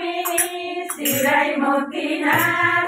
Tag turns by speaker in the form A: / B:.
A: mi, si da y.